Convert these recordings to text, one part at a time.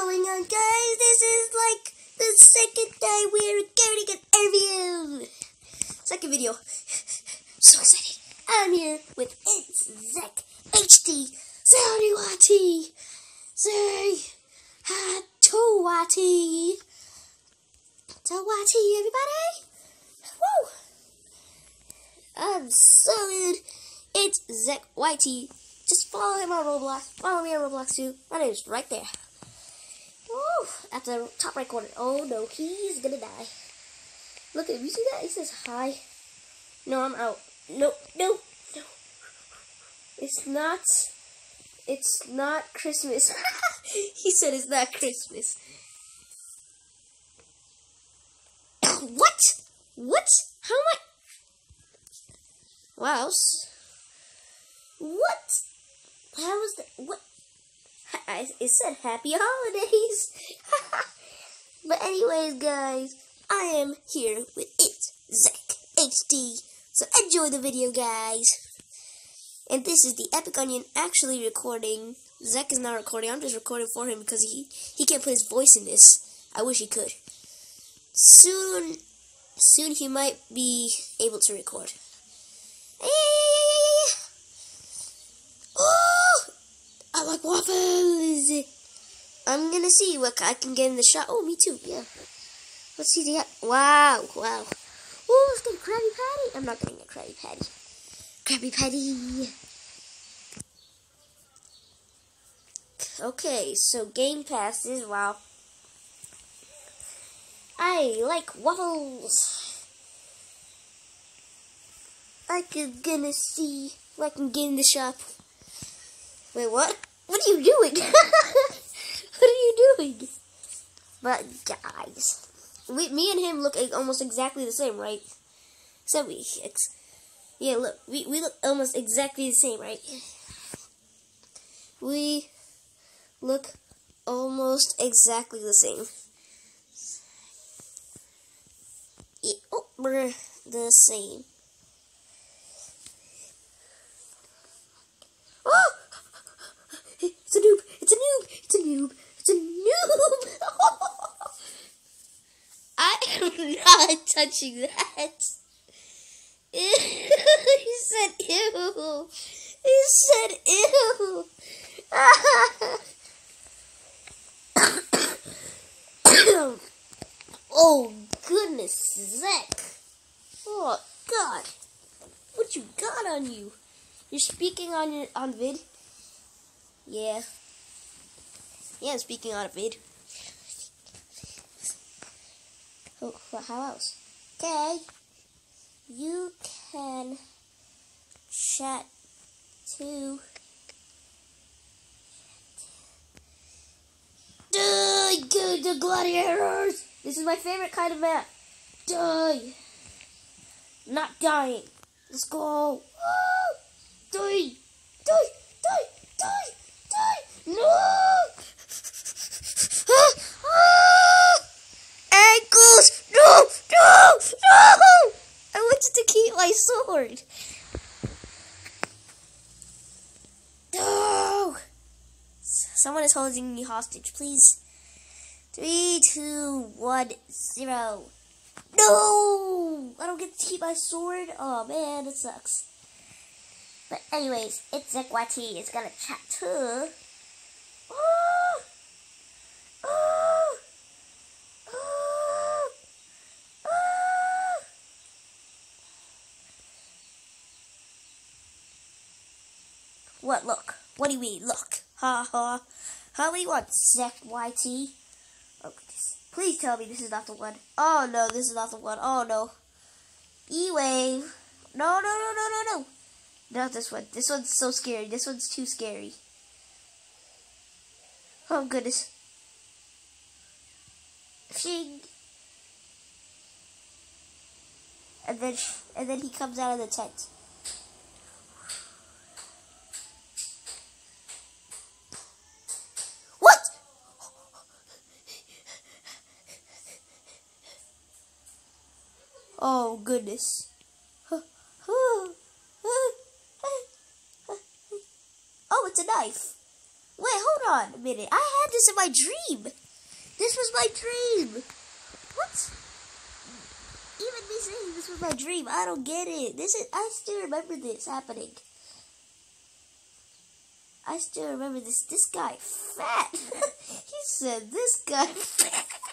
going on, guys? This is like the second day we're recording an interview. Second video. So excited. I'm here with It's Zek HD Sariwati. Say Hatowati. Tawati, everybody. Woo! I'm solid. It's Zek YT. Just follow him on Roblox. Follow me on Roblox too. My name's right there. At the top right corner. Oh no, he's gonna die. Look at him. You see that? He says hi. No, I'm out. No, no, no. It's not. It's not Christmas. he said it's not Christmas. what? What? How am I? Wow. What? How was that? What? It said happy holidays. but anyways, guys, I am here with it, Zek HD. So enjoy the video, guys. And this is the Epic Onion actually recording. Zek is not recording. I'm just recording for him because he he can't put his voice in this. I wish he could. Soon, soon he might be able to record. Oh, I like waffles. I'm gonna see what I can get in the shop. Oh, me too. Yeah. Let's see the. Wow, wow. Oh, let's get a Krabby Patty. I'm not getting a Krabby Patty. Krabby Patty. Okay, so Game Passes. Wow. I like waffles. I could gonna see what I can get in the shop. Wait, what? What are you doing? what are you doing? But guys, we, me and him look almost exactly the same, right? Except we, yeah, look, we we look almost exactly the same, right? We look almost exactly the same. Yeah, oh, we're the same. Oh! It's a noob! It's a noob! It's a noob! It's a noob! I am not touching that. he said ew. He said ew. oh goodness, Zek. Oh God. What you got on you? You're speaking on your on vid? Yeah. Yeah, speaking out of vid. Oh, how else? Okay. You can chat to Die, good the gladiators! This is my favorite kind of map. Die! Not dying. Let's go. Die! Die! No! Ah! Ah! Ankles! No! No! No! I wanted to keep my sword. No! Someone is holding me hostage, please. Three, two, one, zero. No! I don't get to keep my sword. Oh man, it sucks. But anyways, it's ZekYT. It's gonna chat too. Oh! Oh! Oh! Oh! What look? What do we look? Ha ha. How many want ZekYT? Oh, please tell me this is not the one. Oh no, this is not the one. Oh no. E-Wave. No, no, no, no, no, no. Not this one. This one's so scary. This one's too scary. Oh goodness. Shing. And then, and then he comes out of the tent. What? Oh goodness. Oh, it's a knife. Wait, hold on a minute. I had this in my dream. This was my dream. What? Even me saying this was my dream, I don't get it. This is I still remember this happening. I still remember this. This guy fat. he said this guy fat.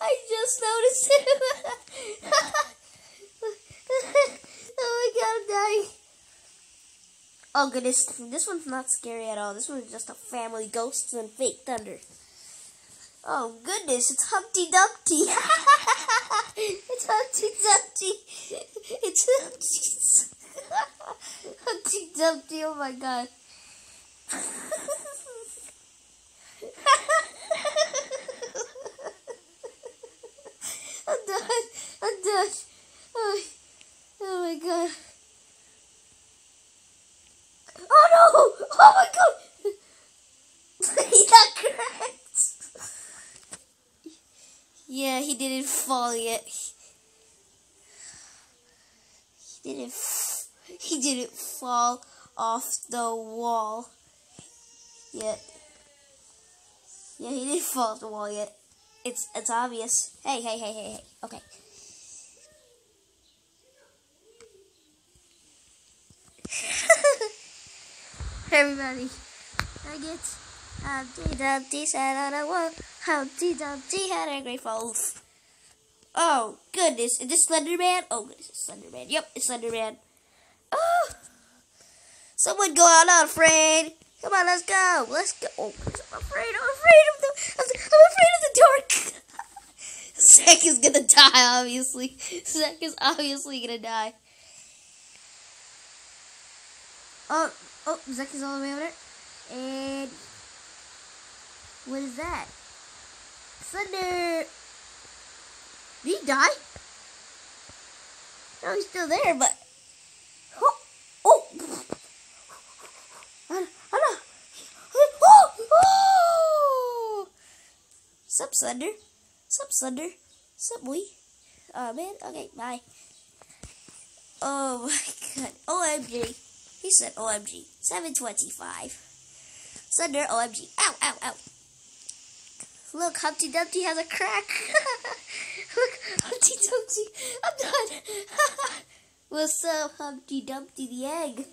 I just noticed it. oh my god, I'm dying. Oh goodness, this one's not scary at all. This one's just a family ghosts and fake thunder. Oh goodness, it's Humpty Dumpty. it's Humpty Dumpty. It's Humpty. Humpty Dumpty. Oh my god. I'm done. I'm done. Oh, oh my god. Oh no! Oh my god! he got cracked. yeah, he didn't fall yet. He didn't. He didn't fall off the wall yet. Yeah, he didn't fall off the wall yet. It's it's obvious. Hey, hey, hey, hey, hey. Okay. Everybody, I get Humpty Dumpty sat on a wall. Humpty Dumpty had a great fall. Oh goodness, is this Slenderman? Oh goodness, it's Slenderman. Yep, it's Slenderman. Oh, someone go out, not afraid. Come on, let's go. Let's go. Oh, I'm afraid. I'm afraid of the. I'm, afraid of the dark. Zack is gonna die. Obviously, Zack is obviously gonna die. Oh, oh, Zack is all the way over there. And what is that? Thunder. Did he die? No, he's still there, but. Oh, oh. Oh, oh, oh, oh. Sup, Thunder? Sup, Thunder? Sup, boy? Oh, uh, man. Okay, bye. Oh, my God. OMG. He said OMG. 725. Thunder, OMG. Ow, ow, ow. Look, Humpty Dumpty has a crack. Look, Humpty Dumpty. I'm done. What's up, Humpty Dumpty the egg?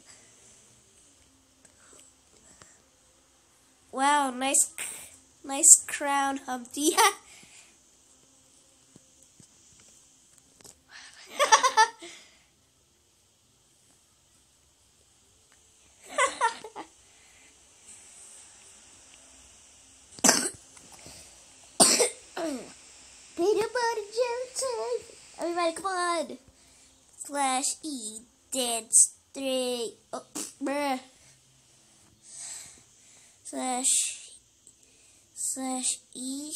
Wow, nice, nice crown, Humpty. Peanut butter jelly time. Everybody, come on. Slash E dance three. Oh, bruh. Slash slash E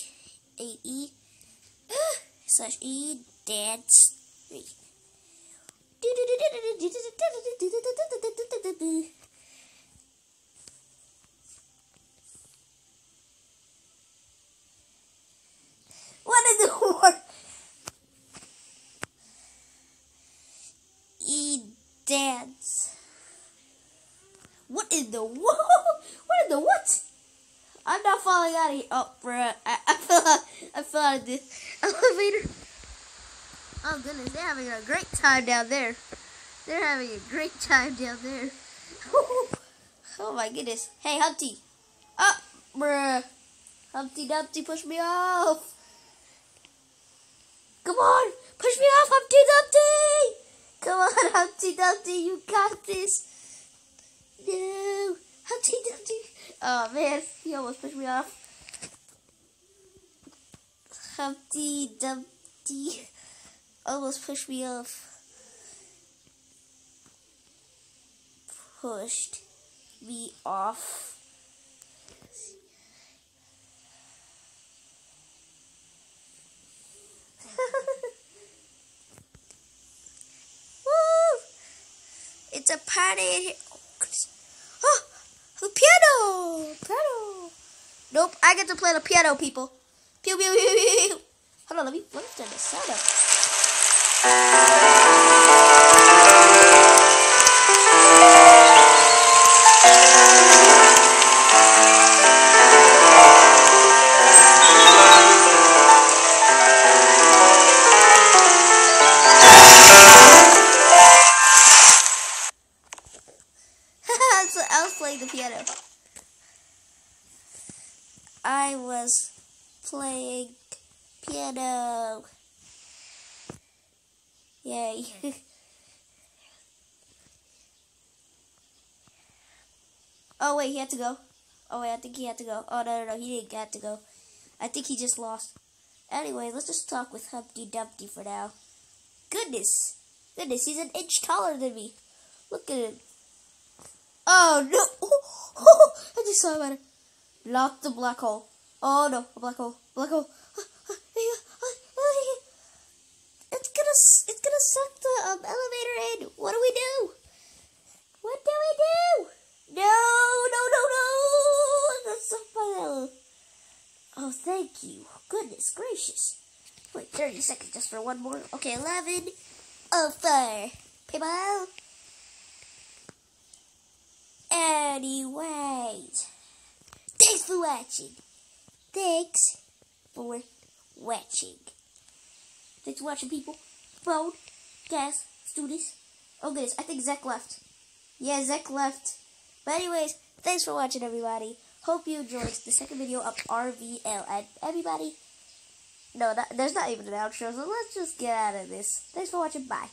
A E slash E dance three. What in the world? E dance. What in the world? What in the what? I'm not falling out of here. Oh, bruh. I, I fell out. I fell out of this elevator. Oh, goodness. They're having a great time down there. They're having a great time down there. oh, my goodness. Hey, Humpty. Up, oh, bruh. Humpty Dumpty, push me off. Come on, push me off, Humpty Dumpty! Come on, Humpty Dumpty, you got this. No, Humpty Dumpty. Oh man, he almost pushed me off. Humpty Dumpty almost pushed me off. Pushed me off. It's a party in here. Oh, goodness. oh, the piano! Piano! Nope, I get to play the piano, people. Pew, pew, pew, pew. Hold on, let me, let me the sound up. else, else played the piano. I was playing piano. Yay. oh, wait, he had to go. Oh, wait, I think he had to go. Oh, no, no, no, he didn't have to go. I think he just lost. Anyway, let's just talk with Humpty Dumpty for now. Goodness. Goodness, he's an inch taller than me. Look at him. Oh no! I just saw about it. Not the black hole. Oh no, a black hole, black hole. It's gonna, it's gonna suck the um, elevator in. What do we do? What do we do? No, no, no, no! Oh, thank you. Goodness gracious. Wait, 30 seconds just for one more. Okay, 11. Over. People. Anyways. Thanks for watching. Thanks for watching. Thanks for watching, people. Phone, gas, this. Oh goodness, I think Zach left. Yeah, Zach left. But anyways, thanks for watching, everybody. Hope you enjoyed the second video of RVL. And everybody, no, that, there's not even an outro, so let's just get out of this. Thanks for watching. Bye.